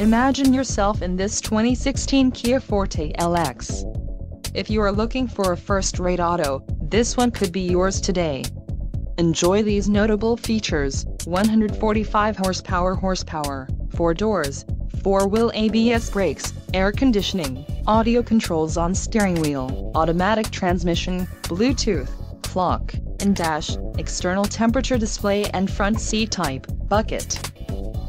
Imagine yourself in this 2016 Kia Forte LX. If you are looking for a first-rate auto, this one could be yours today. Enjoy these notable features, 145 horsepower horsepower, 4 doors, 4-wheel ABS brakes, air conditioning, audio controls on steering wheel, automatic transmission, Bluetooth, clock, and dash, external temperature display and front seat type, bucket.